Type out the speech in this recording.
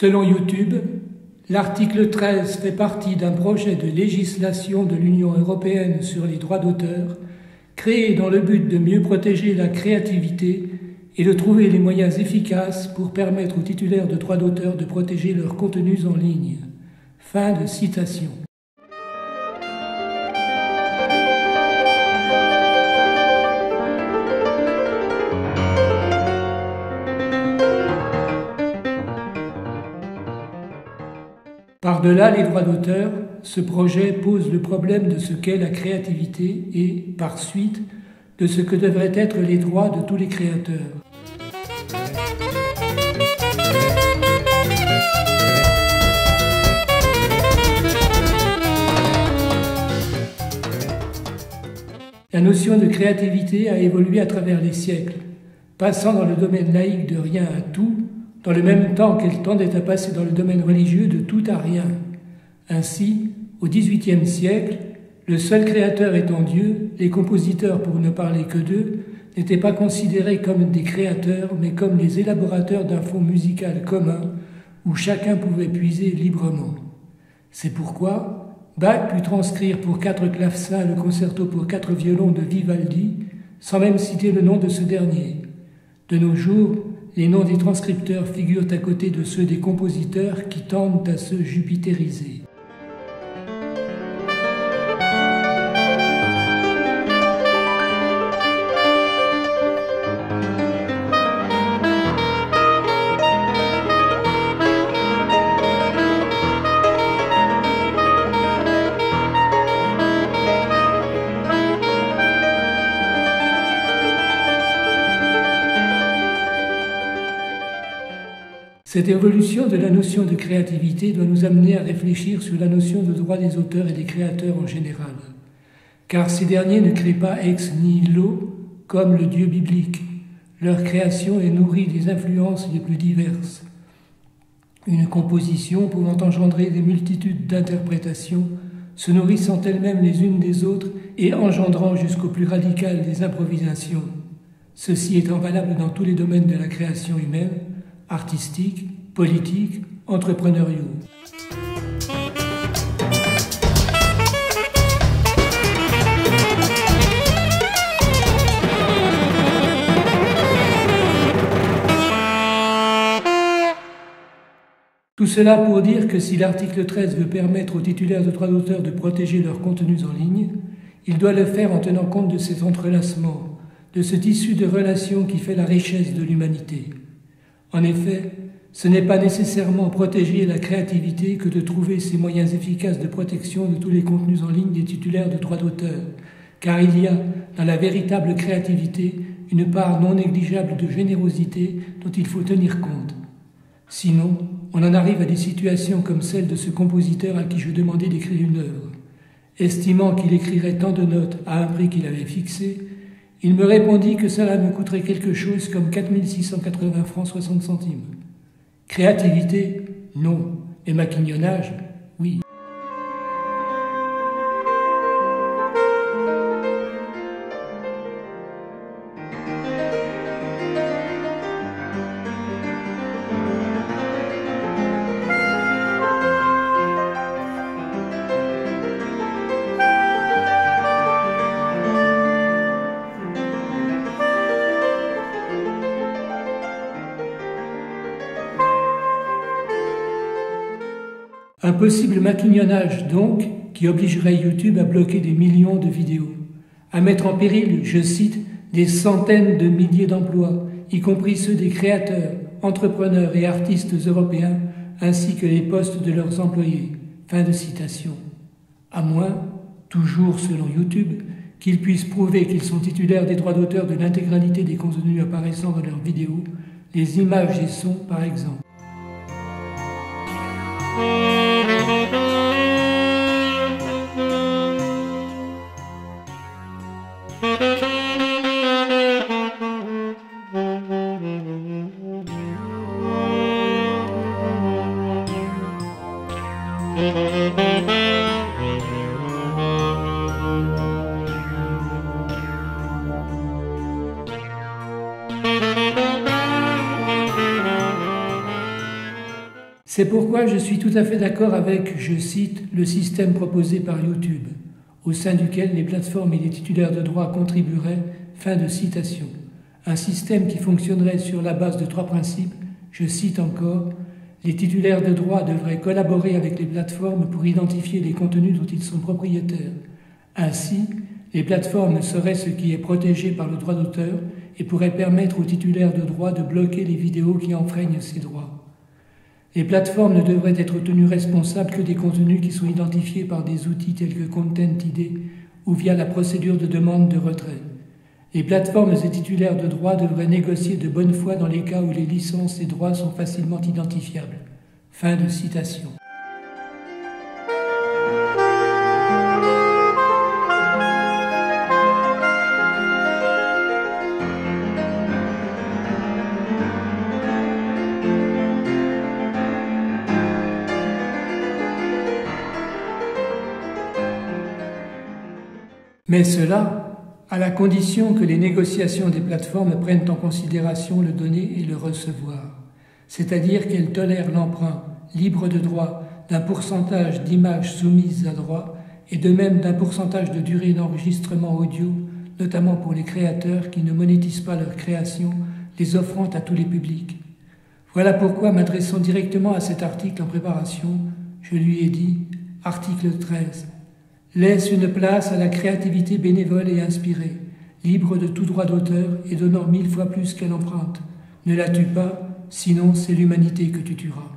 Selon YouTube, l'article 13 fait partie d'un projet de législation de l'Union européenne sur les droits d'auteur, créé dans le but de mieux protéger la créativité et de trouver les moyens efficaces pour permettre aux titulaires de droits d'auteur de protéger leurs contenus en ligne. Fin de citation. Par-delà les droits d'auteur, ce projet pose le problème de ce qu'est la créativité et, par suite, de ce que devraient être les droits de tous les créateurs. La notion de créativité a évolué à travers les siècles, passant dans le domaine laïque de rien à tout dans le même temps qu'elle tendait à passer dans le domaine religieux de tout à rien. Ainsi, au XVIIIe siècle, le seul créateur étant Dieu, les compositeurs, pour ne parler que d'eux, n'étaient pas considérés comme des créateurs, mais comme les élaborateurs d'un fond musical commun, où chacun pouvait puiser librement. C'est pourquoi Bach put transcrire pour quatre clavecins le concerto pour quatre violons de Vivaldi, sans même citer le nom de ce dernier. De nos jours, les noms des transcripteurs figurent à côté de ceux des compositeurs qui tendent à se jupitériser. Cette évolution de la notion de créativité doit nous amener à réfléchir sur la notion de droit des auteurs et des créateurs en général, car ces derniers ne créent pas ex nihilo comme le Dieu biblique. Leur création est nourrie des influences les plus diverses. Une composition pouvant engendrer des multitudes d'interprétations, se nourrissant elles-mêmes les unes des autres et engendrant jusqu'au plus radical des improvisations. Ceci étant valable dans tous les domaines de la création humaine, artistiques, politiques, entrepreneuriaux. Tout cela pour dire que si l'article 13 veut permettre aux titulaires de droits d'auteur de protéger leurs contenus en ligne, il doit le faire en tenant compte de cet entrelacement, de ce tissu de relations qui fait la richesse de l'humanité. En effet, ce n'est pas nécessairement protéger la créativité que de trouver ces moyens efficaces de protection de tous les contenus en ligne des titulaires de droits d'auteur, car il y a, dans la véritable créativité, une part non négligeable de générosité dont il faut tenir compte. Sinon, on en arrive à des situations comme celle de ce compositeur à qui je demandais d'écrire une œuvre. Estimant qu'il écrirait tant de notes à un prix qu'il avait fixé, il me répondit que cela me coûterait quelque chose comme 4680 francs 60 centimes. Créativité Non. Et maquignonnage Un possible maquignonnage donc qui obligerait YouTube à bloquer des millions de vidéos, à mettre en péril, je cite, des centaines de milliers d'emplois, y compris ceux des créateurs, entrepreneurs et artistes européens, ainsi que les postes de leurs employés. Fin de citation. À moins, toujours selon YouTube, qu'ils puissent prouver qu'ils sont titulaires des droits d'auteur de l'intégralité des contenus apparaissant dans leurs vidéos, les images et sons par exemple. C'est pourquoi je suis tout à fait d'accord avec, je cite, le système proposé par YouTube, au sein duquel les plateformes et les titulaires de droits contribueraient, fin de citation. Un système qui fonctionnerait sur la base de trois principes, je cite encore, les titulaires de droits devraient collaborer avec les plateformes pour identifier les contenus dont ils sont propriétaires. Ainsi, les plateformes seraient ce qui est protégé par le droit d'auteur et pourraient permettre aux titulaires de droits de bloquer les vidéos qui enfreignent ces droits. Les plateformes ne devraient être tenues responsables que des contenus qui sont identifiés par des outils tels que Content ID ou via la procédure de demande de retrait. Les plateformes et titulaires de droits devraient négocier de bonne foi dans les cas où les licences et droits sont facilement identifiables. Fin de citation. Mais cela à la condition que les négociations des plateformes prennent en considération le donner et le recevoir, c'est-à-dire qu'elles tolèrent l'emprunt libre de droit d'un pourcentage d'images soumises à droit et de même d'un pourcentage de durée d'enregistrement audio, notamment pour les créateurs qui ne monétisent pas leur création, les offrant à tous les publics. Voilà pourquoi, m'adressant directement à cet article en préparation, je lui ai dit Article 13 laisse une place à la créativité bénévole et inspirée, libre de tout droit d'auteur et donnant mille fois plus qu'elle emprunte. Ne la tue pas, sinon c'est l'humanité que tu tueras.